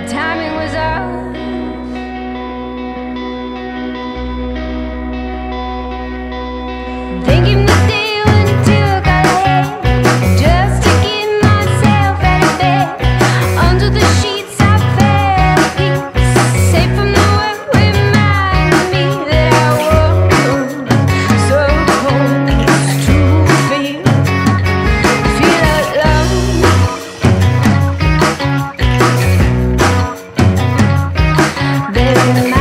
Our timing was off. Thinking the Thank you.